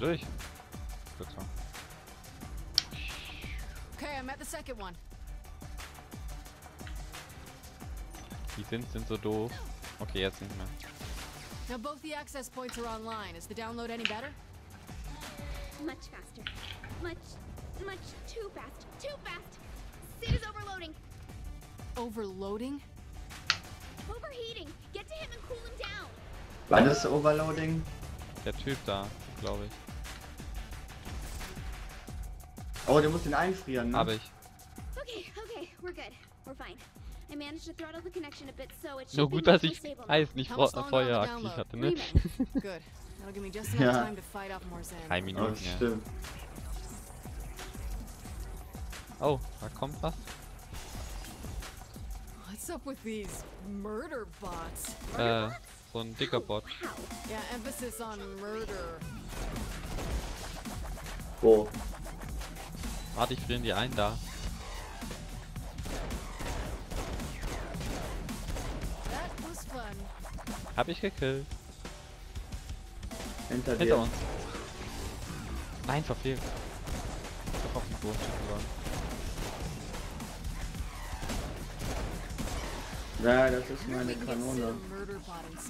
Durch. Gut so. Okay, I'm at the second one. Die sind, sind so doof. Okay, jetzt nicht mehr. Now both the access points are online. Is the download any better? Much faster. Much, much too fast. Too fast. Sid is overloading. Overloading? Overheating. Get to him and cool him down. War das Overloading? Der Typ da, glaube ich. Oh, du musst ihn einfrieren, ne? Hab ich. Okay, okay, we're good. We're fine. I managed to throttle the connection a bit, so it should Nur be gut, dass ich. Eis nicht the Feuer aktiv hatte, ne? Good. That'll give me just enough Ja. time to fight off more Zan. Drei Oh, Minuten, ja. stimmt. Oh, da kommt was. What's up with these murder bots? Äh, so ein dicker Bot. Wow. Yeah, emphasis on murder. Wo? Warte, ich frieren die ein da. That was fun. Hab ich gekillt. Hinter dir. Hinter uns. Nein, verfehlt. Ich hab auf den Boden schicken Ja, das ist meine Kanone.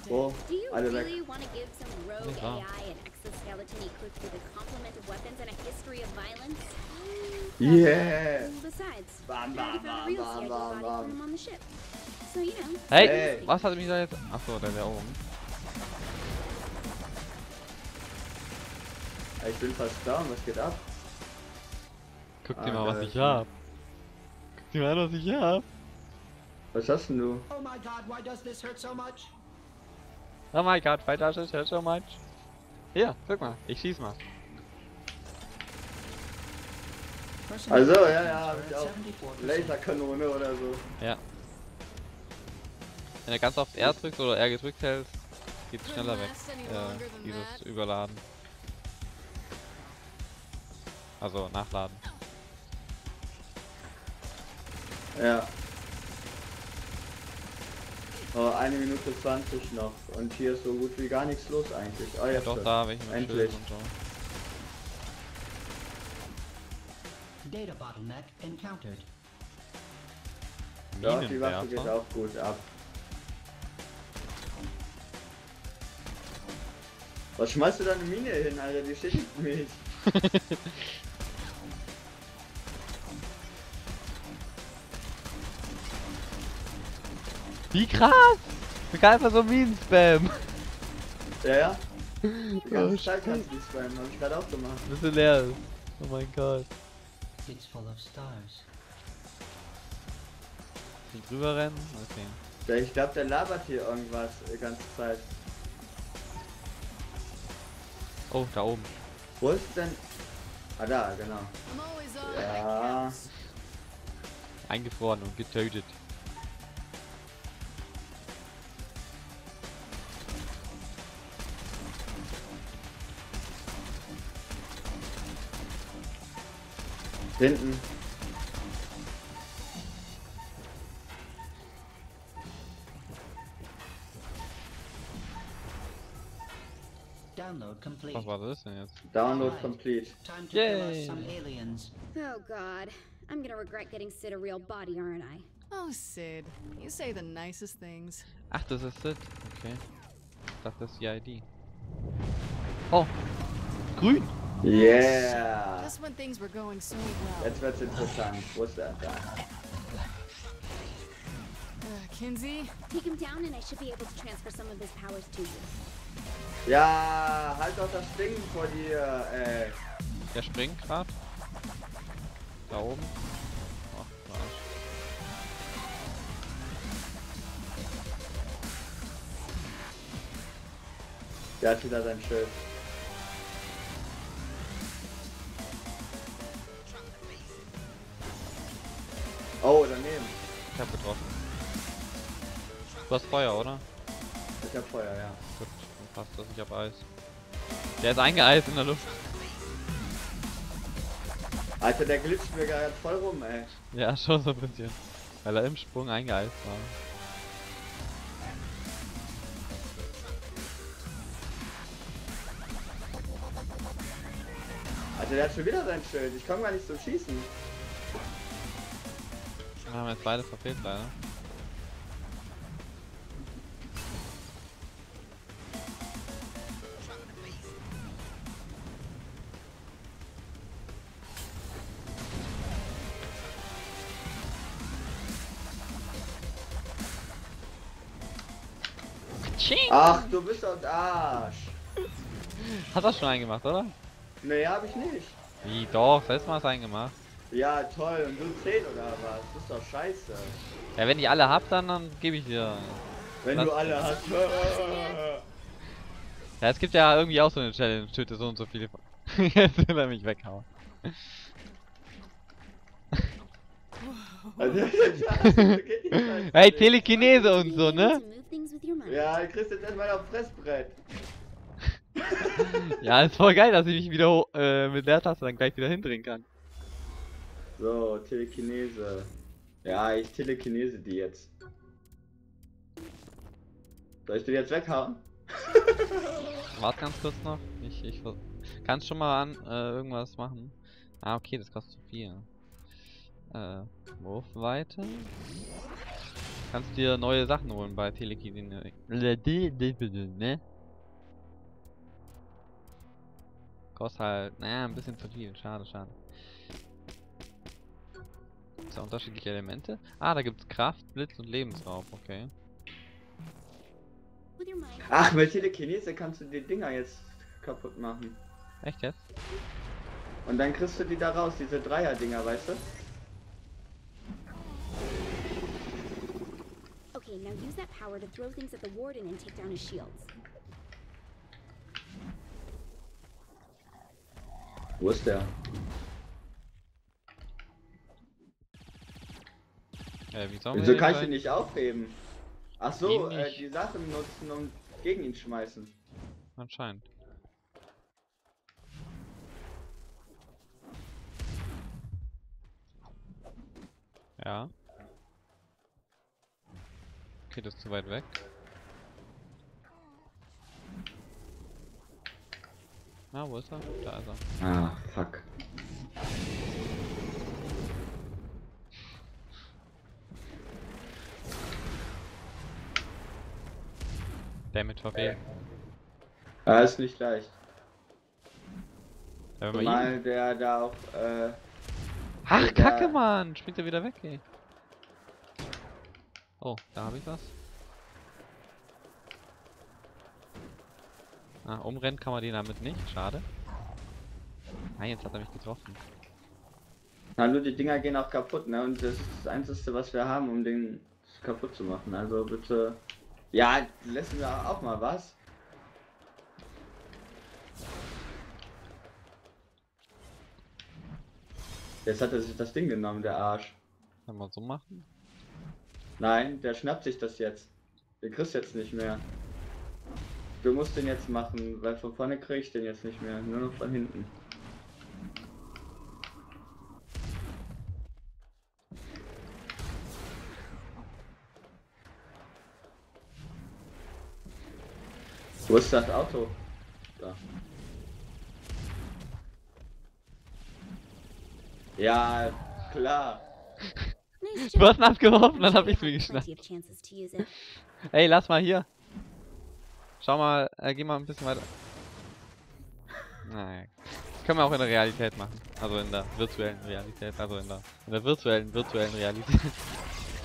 you Alle weg. really want to give some rogue Ja. AI an exoskeleton equipped with a complement of weapons and a history of violence? Yeah! Bam, bam, bam, bam, bam, bam. Hey, Hey. was hat mich da jetzt... Achso, der wäre oben. Ich bin fast down, was geht ab? Guck Ah, dir mal, was ich hab. Guck dir mal an, was ich hab. Was hast denn du? Oh my god, why does this hurt so much? Oh my god, why does it hurt so much? Hier, guck mal, ich schieß mal. Also, ja, ja, hab ich auch. Laserkanone oder so. Ja. Wenn er ganz oft R drückt oder R gedrückt hält, geht's schneller weg. Äh, dieses Überladen. Also nachladen. Ja. Oh, eine Minute 20 noch. Und hier ist so gut wie gar nichts los eigentlich. Oh, Ja, doch, schon. da habe ich mein Endlich. Schild und so. Data bottleneck encountered. Ja, die Waffe geht auch gut ab. Was schmeißt du da eine Mine hin, Alter? Die schickt mich. Wie krass! Du kannst einfach so Minen-Spam. Ja, ja. Oh, Zeit kannst du die spammen, hab ich gerade auch gemacht. Bis du leer. Oh mein Gott. It's full of stars. Nicht drüber rennen? Okay. Ja, Ich glaube, der labert hier irgendwas die ganze Zeit. Oh, da oben. Wo ist denn... Ah, da, genau. Ja. Eingefroren und getötet. Hinten. Was war das denn jetzt? Download complete. Yay. Oh god. I'm gonna regret getting Sid a real body, aren't I? Oh, Sid. You say the nicest things. Ach, das ist das. Okay. Ich dachte, das ist die ID. Oh. Grün. Yeah. Just when things were going so well. Jetzt wird's interessant. Wo ist der? Da. Uh, Kinsey? Take him down and I should be able to transfer some of his powers to you. Ja, halt doch das Ding vor dir, ey. Der springt grad. Da oben. Ach, Arsch. Der hat wieder sein Schild. hab getroffen. Du hast Feuer, oder? Ich hab Feuer, ja. Gut, dann passt das, ich hab Eis. Der ist eingeeist in der Luft. Alter, der glitscht mir gerade voll rum, ey. Ja, schon so ein bisschen. Weil er im Sprung eingeeist war. Alter, der hat schon wieder sein Schild. Ich komme gar nicht zum Schießen. Wir haben jetzt beide verfehlt leider. Ach, du bist doch Arsch. Hast du schon einen gemacht, oder? Nee, hab ich nicht. Wie doch, selbst mal einen gemacht. Ja, toll. Und du 10 oder was? Das ist doch scheiße. Ja, wenn ich alle hab, dann, dann gebe ich dir. Wenn Was? du alle hast. Ja, es gibt ja irgendwie auch so eine Challenge, töte so und so viele. Jetzt will er mich weghauen. Also. Hey, Telekinese und so, ne? Ja, du kriegst jetzt erstmal auf Fressbrett. Ja, ist voll geil, dass ich mich wieder äh, mit der Taste dann gleich wieder hindrehen kann. So, Telekinese. Ja, ich telekinese die jetzt. Soll ich die jetzt weghauen? Warte ganz kurz noch. Ich, ich kannst schon mal an äh, irgendwas machen. Ah, okay, das kostet zu viel. Äh, Wurfweite. Kannst dir neue Sachen holen bei Telekinese. Ne? Kostet halt, naja, ein bisschen zu viel. Schade, schade. Gibt's da unterschiedliche Elemente? Ah, da gibt's Kraft, Blitz und Lebensraub, okay. Ach, mit Telekinese kannst du die Dinger jetzt kaputt machen. Echt jetzt? Und dann kriegst du die da raus, diese Dreier-Dinger, weißt du? Okay, now use that power to throw things at the warden and take down his shields. Wo ist der? Äh, wie sollen Wieso den kann ich ihn nicht aufheben? Ach so, Ihn äh, nicht. die Sachen nutzen und gegen ihn schmeißen. Anscheinend. Ja. Okay, das ist zu weit weg. Na, wo ist er? Da ist er. Ah, fuck. Damit verfehlt. Ah, ist nicht leicht. Ja, Zumal der da auch, äh, Ach, der- Kacke, Mann! Springt er wieder weg, ey. Oh, da habe ich was. Ah, umrennen kann man den damit nicht. Schade. Nein, jetzt hat er mich getroffen. na, nur die Dinger gehen auch kaputt, ne? Und das ist das Einzige, was wir haben, um den kaputt zu machen. Also bitte. Ja, lassen wir auch mal was. Jetzt hat er sich das Ding genommen, der Arsch. Kann man so machen? Nein, der schnappt sich das jetzt. Den kriegst jetzt nicht mehr. Du musst den jetzt machen, weil von vorne krieg ich den jetzt nicht mehr, nur noch von hinten. Wo ist das Auto? Da. Ja, klar. Du hast ihn abgeworfen, dann hab ich's you'll mir geschnappt. Ey, lass mal hier. Schau mal, äh, geh mal ein bisschen weiter. Nein. Das können wir auch in der Realität machen. Also in der virtuellen Realität. Also in der, in der virtuellen, virtuellen Realität.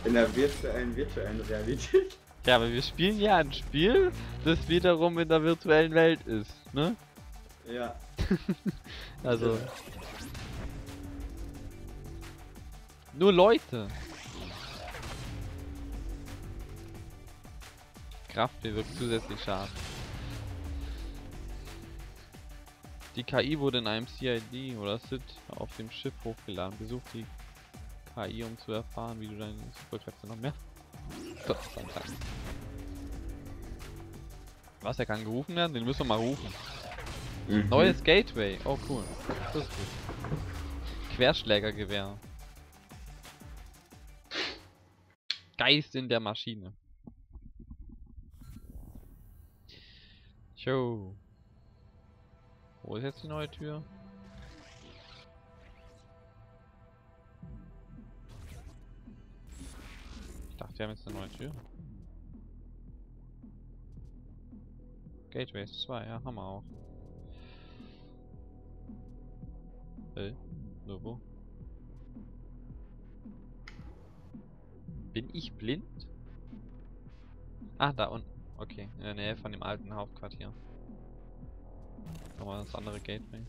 In der virtuellen, virtuellen Realität. Ja, aber wir spielen ja ein Spiel, das wiederum in der virtuellen Welt ist, ne? Ja. Also. Nur Leute. Kraft bewirkt zusätzlich Schaden. Die KI wurde in einem CID oder SID auf dem Schiff hochgeladen. Besuch die KI, um zu erfahren, wie du deine Superkräfte noch mehr. Dank. Was, er kann gerufen werden? Den müssen wir mal rufen. Mhm. Neues Gateway. Oh cool. Das ist gut. Querschlägergewehr. Geist in der Maschine. Jo. Wo ist jetzt die neue Tür? Die haben jetzt eine neue Tür. Gateways 2, ja, haben wir auch. Äh, nur wo? Bin ich blind? Ah, da unten. Okay, in der Nähe von dem alten Hauptquartier. Nochmal das andere Gateway.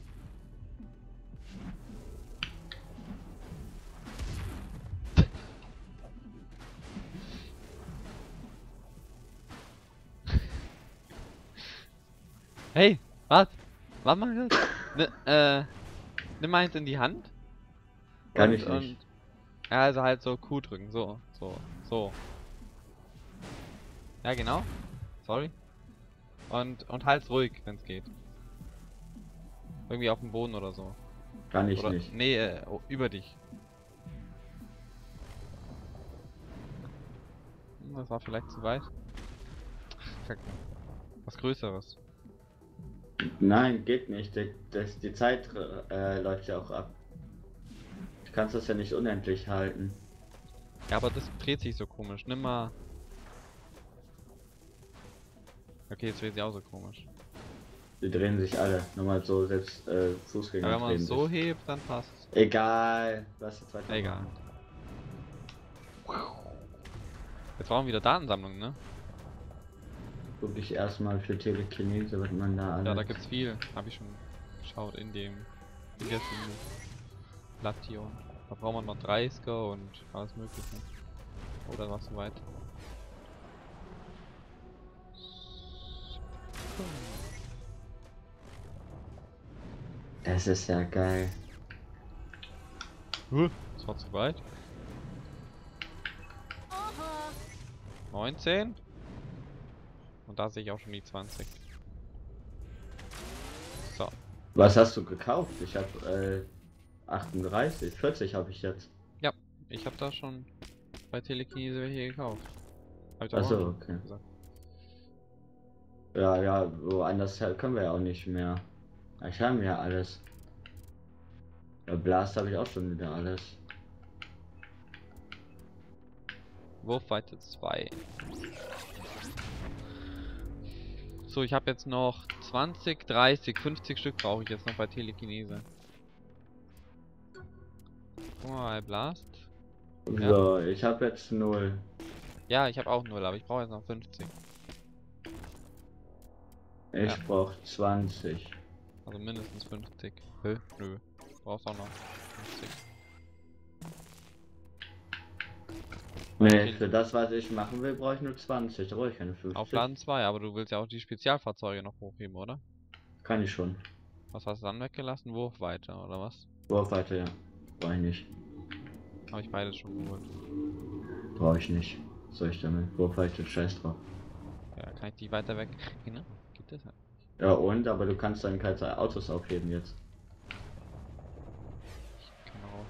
Hey, was? Was mach ich jetzt? Ne, äh, nimm eins in die Hand. Kann und, ich nicht. Und, ja, also halt so Q drücken, so, so, so. Ja, genau. Sorry. Und, und halt's ruhig, wenn's geht. Irgendwie auf dem Boden oder so. Kann ich oder, nicht. Nee, äh, über dich. Das war vielleicht zu weit. Was Größeres. Nein, geht nicht. Die, das, die Zeit äh, läuft ja auch ab. Du kannst das ja nicht unendlich halten. Ja, aber das dreht sich so komisch. Nimm mal. Okay, jetzt wird sie auch so komisch. Die drehen sich alle. Nochmal so, selbst äh, Ja, Fußgänger wenn man es so sich. hebt, dann passt. Egal. Lass jetzt weiter. Egal. Jetzt brauchen wir wieder Datensammlung, ne? Guck ich erstmal für Telekinese, was man da alles. Ja, da gibt's viel. Habe ich schon geschaut in dem. Heißt die Lation. Da braucht man noch 30er und alles mögliche. Oder was soweit. Das ist ja geil. Huh, das war zu weit. Aha. 19. Und da sehe ich auch schon die 20. So. Was hast du gekauft? Ich habe äh, 38, 40 habe ich jetzt. Ich habe da schon bei Telekinese welche gekauft. Achso, okay. gesagt. Ja, ja, woanders können wir ja auch nicht mehr. Ich habe ja alles. Ja, Blast habe ich auch schon wieder alles. Wurfweite 2. So, ich habe jetzt noch 20, 30, 50 Stück brauche ich jetzt noch bei Telekinese. Guck mal Blast. Ja. So, ich habe jetzt null. Ja, ich habe auch 0, aber ich brauche jetzt noch 50. Ich Ja. brauch 20. Also mindestens 50. Hä? Nö. Brauchst auch noch 50. Nee, für das, was ich machen will, brauche ich nur 20. Da brauche ich keine 50. Aufladen 2, aber du willst ja auch die Spezialfahrzeuge noch hochheben, oder? Kann ich schon. Was hast du dann weggelassen? Wurfweite, oder was? Wurfweite, ja. Brauche ich nicht. Habe ich beides schon geholt. Brauche ich nicht. Was soll ich damit? Wurfweite, scheiß drauf. Ja, kann ich die weiter weg? Ne? Geht das halt? Ja und, aber du kannst dann keine Autos aufheben jetzt. Genau.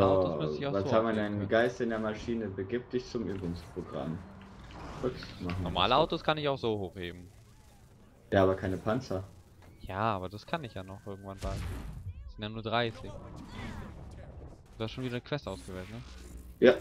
Normale Autos müsste ich auch was so haben wir denn? Geist in der Maschine, begib dich zum Übungsprogramm. Gut, Normale. Autos kann ich auch so hochheben. Ja, aber keine Panzer. Ja, aber das kann ich ja noch irgendwann bald. Das sind ja nur 30. Du hast schon wieder eine Quest ausgewählt, ne? Ja,